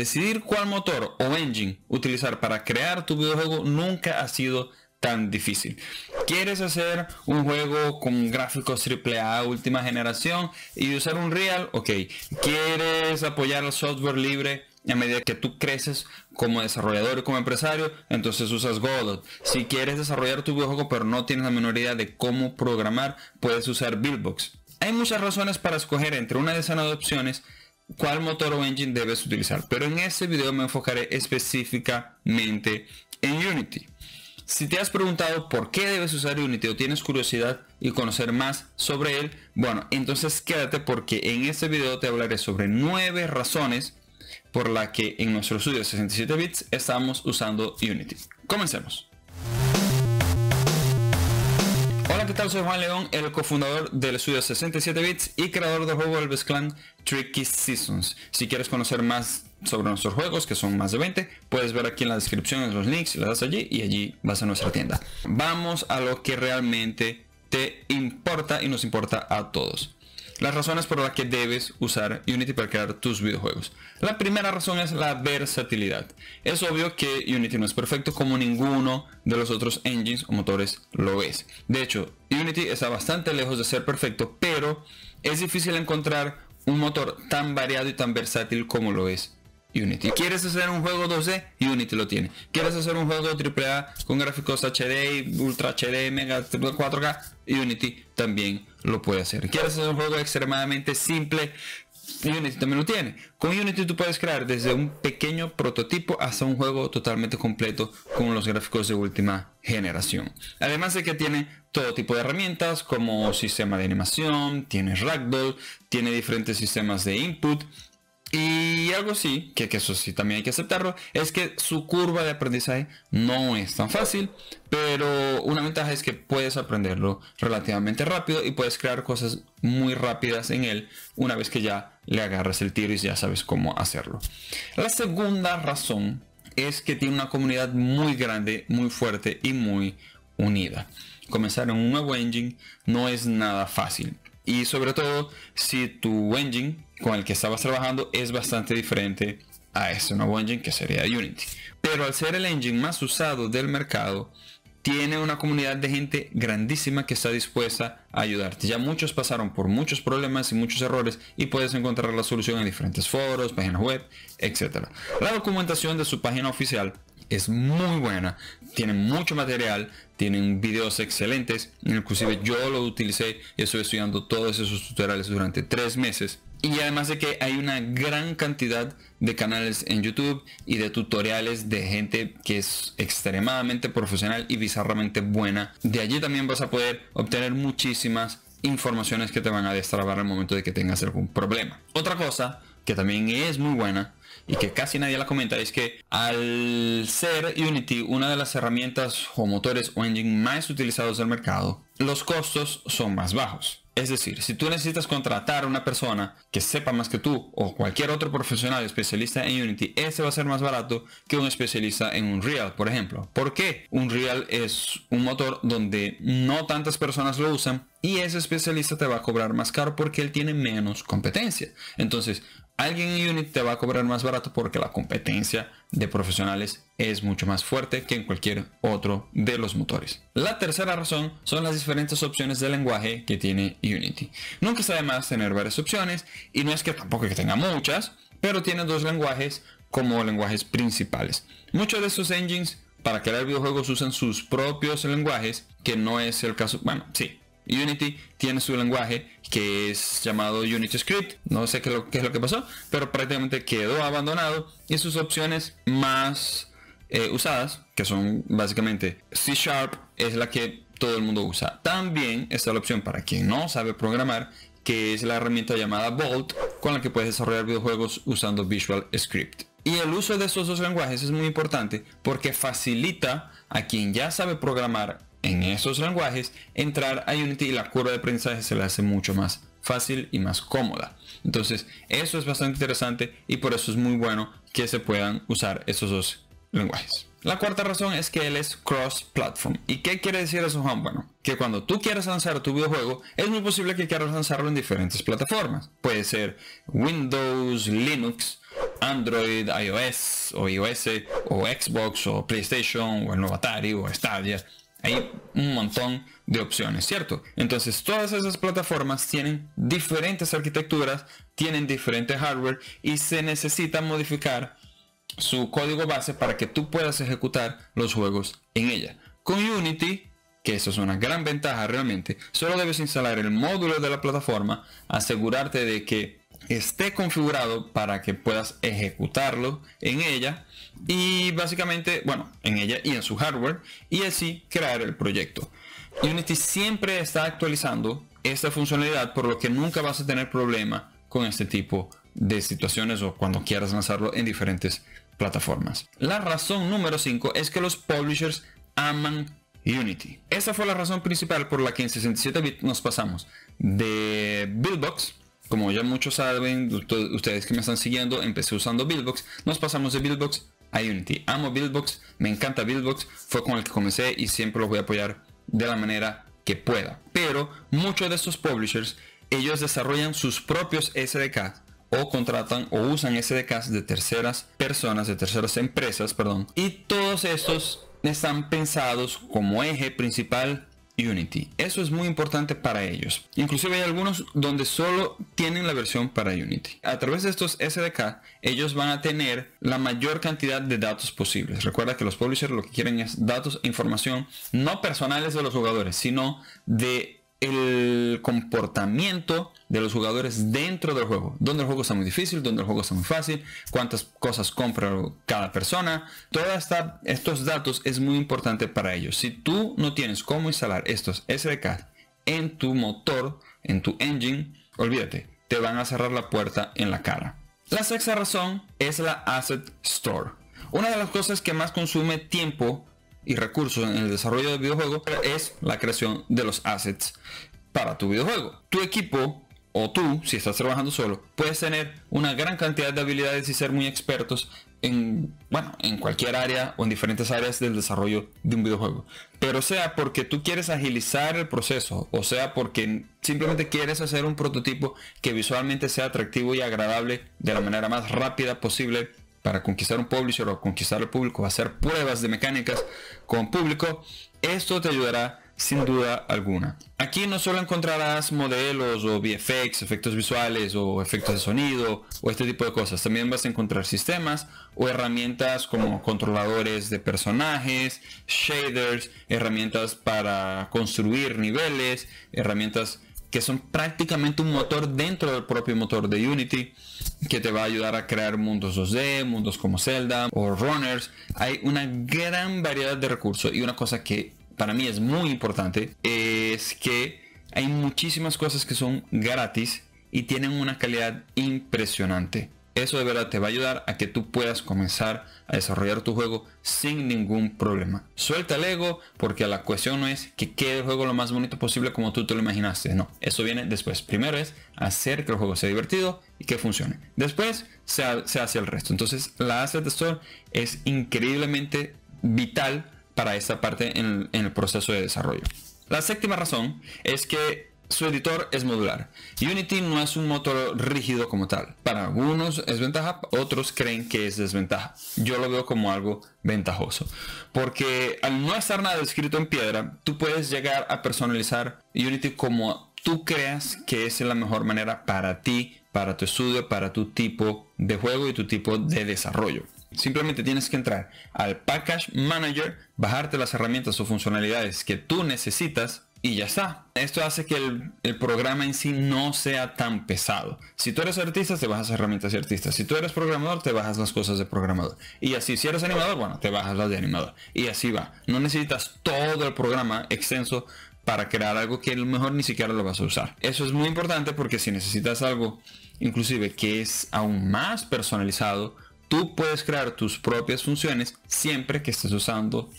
decidir cuál motor o engine utilizar para crear tu videojuego nunca ha sido tan difícil. ¿Quieres hacer un juego con gráficos AAA última generación y usar un Real? Ok. ¿Quieres apoyar el software libre a medida que tú creces como desarrollador y como empresario? Entonces usas Godot. Si quieres desarrollar tu videojuego pero no tienes la menor idea de cómo programar, puedes usar Buildbox. Hay muchas razones para escoger entre una decena de opciones cuál motor o engine debes utilizar, pero en este video me enfocaré específicamente en Unity. Si te has preguntado por qué debes usar Unity o tienes curiosidad y conocer más sobre él, bueno, entonces quédate porque en este video te hablaré sobre 9 razones por la que en nuestro estudio 67 bits estamos usando Unity. Comencemos. Hola, ¿qué tal? Soy Juan León, el cofundador del estudio 67 bits y creador del juego Elves Clan Tricky Seasons. Si quieres conocer más sobre nuestros juegos, que son más de 20, puedes ver aquí en la descripción los links, le das allí y allí vas a nuestra tienda. Vamos a lo que realmente te importa y nos importa a todos. Las razones por las que debes usar Unity para crear tus videojuegos. La primera razón es la versatilidad. Es obvio que Unity no es perfecto como ninguno de los otros engines o motores lo es. De hecho, Unity está bastante lejos de ser perfecto, pero es difícil encontrar un motor tan variado y tan versátil como lo es Unity. ¿Quieres hacer un juego 2D? Unity lo tiene. ¿Quieres hacer un juego AAA con gráficos HD, Ultra HD, Mega 4K? Unity también lo puede hacer. ¿Quieres hacer un juego extremadamente simple? Unity también lo tiene. Con Unity tú puedes crear desde un pequeño prototipo hasta un juego totalmente completo con los gráficos de última generación. Además de que tiene todo tipo de herramientas como sistema de animación, tiene Ragdoll, tiene diferentes sistemas de input y algo sí, que, eso sí también hay que aceptarlo, es que su curva de aprendizaje no es tan fácil, pero una ventaja es que puedes aprenderlo relativamente rápido y puedes crear cosas muy rápidas en él una vez que ya le agarras el tiro y ya sabes cómo hacerlo. La segunda razón es que tiene una comunidad muy grande, muy fuerte y muy unida. Comenzar en un nuevo engine no es nada fácil. Y sobre todo si tu engine con el que estabas trabajando es bastante diferente a ese nuevo engine que sería Unity. Pero al ser el engine más usado del mercado, tiene una comunidad de gente grandísima que está dispuesta a ayudarte. Ya muchos pasaron por muchos problemas y muchos errores y puedes encontrar la solución en diferentes foros, páginas web, etc. La documentación de su página oficial es muy buena, tiene mucho material, tienen videos excelentes, inclusive yo lo utilicé y estoy estudiando todos esos tutoriales durante tres meses y además de que hay una gran cantidad de canales en YouTube y de tutoriales de gente que es extremadamente profesional y bizarramente buena. De allí también vas a poder obtener muchísimas informaciones que te van a destrabar al momento de que tengas algún problema. Otra cosa que también es muy buena y que casi nadie la comenta es que al ser Unity una de las herramientas o motores o engine más utilizados del mercado, los costos son más bajos. Es decir, si tú necesitas contratar a una persona que sepa más que tú o cualquier otro profesional especialista en Unity, ese va a ser más barato que un especialista en Unreal, por ejemplo. ¿Por qué? Unreal es un motor donde no tantas personas lo usan y ese especialista te va a cobrar más caro porque él tiene menos competencia. Entonces, alguien en Unity te va a cobrar más barato porque la competencia de profesionales es mucho más fuerte que en cualquier otro de los motores. La tercera razón son las diferentes opciones de lenguaje que tiene Unity. Nunca está de más tener varias opciones y no es que tampoco que tenga muchas, pero tiene dos lenguajes como lenguajes principales. Muchos de estos engines para crear videojuegos usan sus propios lenguajes, que no es el caso, bueno, sí, Unity tiene su lenguaje que es llamado Unity Script. No sé qué, es lo que pasó, pero prácticamente quedó abandonado y sus opciones más eh, usadas, que son básicamente C Sharp, es la que todo el mundo usa. También está la opción para quien no sabe programar, que es la herramienta llamada Bolt, con la que puedes desarrollar videojuegos usando Visual Script. Y el uso de estos dos lenguajes es muy importante porque facilita a quien ya sabe programar en esos lenguajes, entrar a Unity y la curva de aprendizaje se le hace mucho más fácil y más cómoda. Entonces, eso es bastante interesante y por eso es muy bueno que se puedan usar esos dos lenguajes. La cuarta razón es que él es cross-platform. ¿Y qué quiere decir eso, Juan? Bueno, que cuando tú quieras lanzar tu videojuego, es muy posible que quieras lanzarlo en diferentes plataformas. Puede ser Windows, Linux, Android, iOS o iOS o Xbox o PlayStation o el nuevo Atari o Stadia. Hay un montón de opciones, ¿cierto? Entonces todas esas plataformas tienen diferentes arquitecturas, tienen diferente hardware y se necesita modificar su código base para que tú puedas ejecutar los juegos en ella. Con Unity, que eso es una gran ventaja realmente, solo debes instalar el módulo de la plataforma, asegurarte de que esté configurado para que puedas ejecutarlo en ella y básicamente, bueno, en ella y en su hardware y así crear el proyecto. Unity siempre está actualizando esta funcionalidad por lo que nunca vas a tener problema con este tipo de situaciones o cuando quieras lanzarlo en diferentes plataformas. La razón número 5 es que los publishers aman Unity. Esa fue la razón principal por la que en 67 bit nos pasamos de Buildbox, como ya muchos saben, ustedes que me están siguiendo, empecé usando Buildbox, nos pasamos de Buildbox a Unity. Amo Buildbox, me encanta Buildbox, fue con el que comencé y siempre lo voy a apoyar de la manera que pueda. Pero muchos de estos publishers, ellos desarrollan sus propios SDK o contratan o usan SDKs de terceras personas, de terceras empresas, perdón. Y todos estos están pensados como eje principal Unity. Eso es muy importante para ellos. Inclusive hay algunos donde solo tienen la versión para Unity. A través de estos SDK, ellos van a tener la mayor cantidad de datos posibles. Recuerda que los publishers lo que quieren es datos e información no personales de los jugadores, sino de el comportamiento de los jugadores dentro del juego. Donde el juego está muy difícil, donde el juego está muy fácil, cuántas cosas compra cada persona. Todos estos datos es muy importante para ellos. Si tú no tienes cómo instalar estos SDK en tu motor, en tu engine, olvídate, te van a cerrar la puerta en la cara. La sexta razón es la Asset Store. Una de las cosas que más consume tiempo y recursos en el desarrollo del videojuego es la creación de los assets para tu videojuego. Tu equipo o tú, si estás trabajando solo, puedes tener una gran cantidad de habilidades y ser muy expertos en, bueno, en cualquier área o en diferentes áreas del desarrollo de un videojuego. Pero sea porque tú quieres agilizar el proceso o sea porque simplemente quieres hacer un prototipo que visualmente sea atractivo y agradable de la manera más rápida posible para conquistar un publisher o conquistar el público, hacer pruebas de mecánicas con público, esto te ayudará sin duda alguna. Aquí no solo encontrarás modelos o VFX, efectos visuales o efectos de sonido o este tipo de cosas. También vas a encontrar sistemas o herramientas como controladores de personajes, shaders, herramientas para construir niveles, herramientas que son prácticamente un motor dentro del propio motor de Unity que te va a ayudar a crear mundos 2D, mundos como Zelda o Runners. Hay una gran variedad de recursos y una cosa que para mí es muy importante es que hay muchísimas cosas que son gratis y tienen una calidad impresionante. Eso de verdad te va a ayudar a que tú puedas comenzar a desarrollar tu juego sin ningún problema. Suelta el ego porque la cuestión no es que quede el juego lo más bonito posible como tú te lo imaginaste. No, eso viene después. Primero es hacer que el juego sea divertido y que funcione. Después se, hace el resto. Entonces la Asset Store es increíblemente vital para esta parte en el proceso de desarrollo. La séptima razón es que su editor es modular. Unity no es un motor rígido como tal. Para algunos es ventaja, otros creen que es desventaja. Yo lo veo como algo ventajoso. Porque al no estar nada escrito en piedra, tú puedes llegar a personalizar Unity como tú creas que es la mejor manera para ti, para tu estudio, para tu tipo de juego y tu tipo de desarrollo. Simplemente tienes que entrar al Package Manager, bajarte las herramientas o funcionalidades que tú necesitas y ya está. Esto hace que el, programa en sí no sea tan pesado. Si tú eres artista, te bajas herramientas de artista. Si tú eres programador, te bajas las cosas de programador. Y así, si eres animador, bueno, te bajas las de animador. Y así va. No necesitas todo el programa extenso para crear algo que a lo mejor ni siquiera lo vas a usar. Eso es muy importante porque si necesitas algo, inclusive que es aún más personalizado, tú puedes crear tus propias funciones siempre que estés usando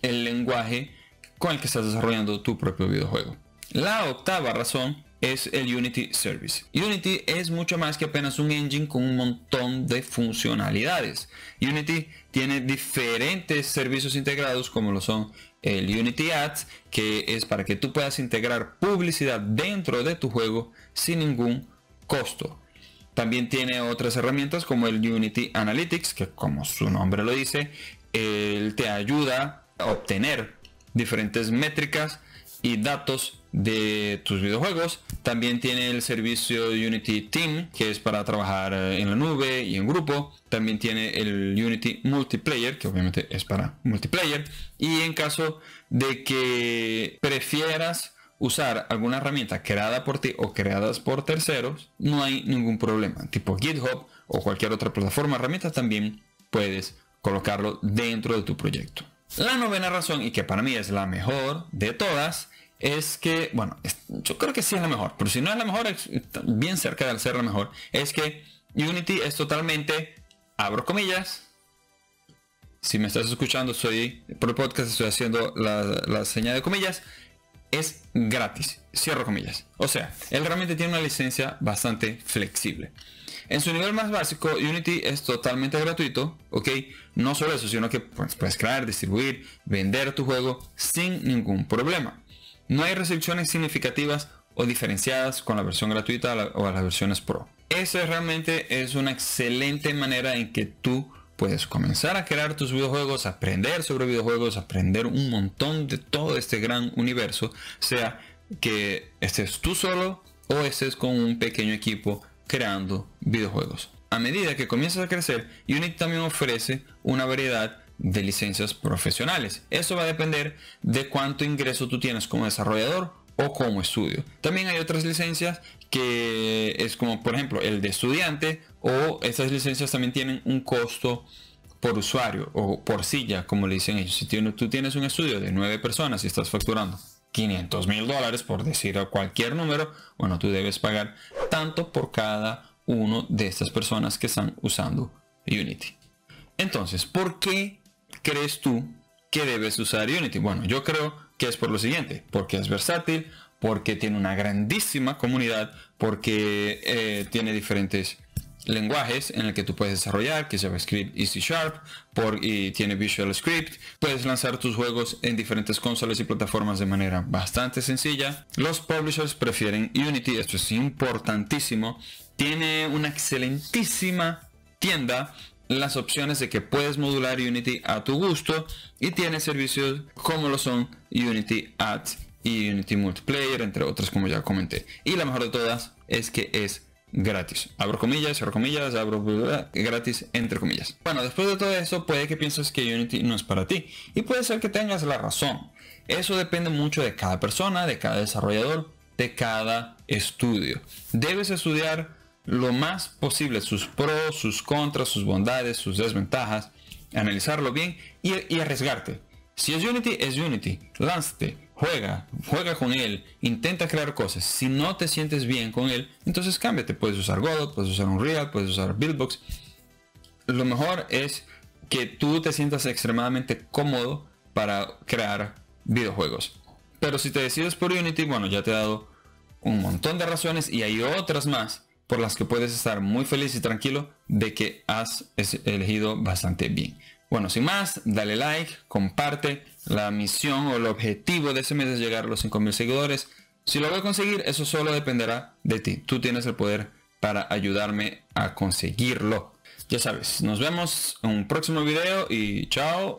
el lenguaje con el que estás desarrollando tu propio videojuego. La octava razón es el Unity Service. Unity es mucho más que apenas un engine con un montón de funcionalidades. Unity tiene diferentes servicios integrados como lo son el Unity Ads, que es para que tú puedas integrar publicidad dentro de tu juego sin ningún costo. También tiene otras herramientas como el Unity Analytics, que como su nombre lo dice, él te ayuda a obtener diferentes métricas y datos de tus videojuegos. También tiene el servicio Unity Team, que es para trabajar eh, en la nube y en grupo. También tiene el Unity Multiplayer, que obviamente es para multiplayer. Y en caso de que prefieras usar alguna herramienta creada por ti o creadas por terceros, no hay ningún problema. Tipo GitHub o cualquier otra plataforma herramienta también puedes colocarlo dentro de tu proyecto. La novena razón, y que para mí es la mejor de todas, es que, bueno, yo creo que sí es la mejor, pero si no es la mejor, bien cerca de ser la mejor, es que Unity es totalmente, abro comillas, si me estás escuchando, soy por el podcast, estoy haciendo la, la señal de comillas, es gratis, cierro comillas. O sea, él realmente tiene una licencia bastante flexible. En su nivel más básico, Unity es totalmente gratuito, ¿ok? No solo eso, sino que pues, puedes crear, distribuir, vender tu juego sin ningún problema. No hay restricciones significativas o diferenciadas con la versión gratuita o las versiones Pro. Eso realmente es una excelente manera en que tú puedes comenzar a crear tus videojuegos, aprender sobre videojuegos, aprender un montón de todo este gran universo, sea que estés tú solo o estés con un pequeño equipo creando videojuegos. A medida que comienzas a crecer, Unity también ofrece una variedad de licencias profesionales. Eso va a depender de cuánto ingreso tú tienes como desarrollador o como estudio. También hay otras licencias que es como por ejemplo el de estudiante o estas licencias también tienen un costo por usuario o por silla, como le dicen ellos. Si tú tienes un estudio de nueve personas y estás facturando 500 mil dólares, por decir cualquier número, bueno, tú debes pagar tanto por cada uno de estas personas que están usando Unity. Entonces, ¿por qué crees tú que debes usar Unity? Bueno, yo creo que es por lo siguiente, porque es versátil, porque tiene una grandísima comunidad, porque eh, tiene diferentes lenguajes en el que tú puedes desarrollar, que es JavaScript y C Sharp, por, y tiene Visual Script. Puedes lanzar tus juegos en diferentes consolas y plataformas de manera bastante sencilla. Los publishers prefieren Unity, esto es importantísimo. Tiene una excelentísima tienda las opciones de que puedes modular Unity a tu gusto y tiene servicios como lo son Unity Ads y Unity Multiplayer, entre otras como ya comenté. Y la mejor de todas es que es gratis. Abro comillas, cierro comillas, abro gratis, entre comillas. Bueno, después de todo eso, puede que pienses que Unity no es para ti. Y puede ser que tengas la razón. Eso depende mucho de cada persona, de cada desarrollador, de cada estudio. Debes estudiar lo más posible sus pros, sus contras, sus bondades, sus desventajas, analizarlo bien y, arriesgarte. Si es Unity, es Unity. Lánzate, juega, juega con él, intenta crear cosas. Si no te sientes bien con él, entonces cámbiate. Puedes usar Godot, puedes usar Unreal, puedes usar Buildbox. Lo mejor es que tú te sientas extremadamente cómodo para crear videojuegos. Pero si te decides por Unity, bueno, ya te he dado un montón de razones y hay otras más por las que puedes estar muy feliz y tranquilo de que has elegido bastante bien. Bueno, sin más, dale like, comparte. La misión o el objetivo de ese mes es llegar a los 5000 seguidores. Si lo voy a conseguir, eso solo dependerá de ti. Tú tienes el poder para ayudarme a conseguirlo. Ya sabes, nos vemos en un próximo video y chao.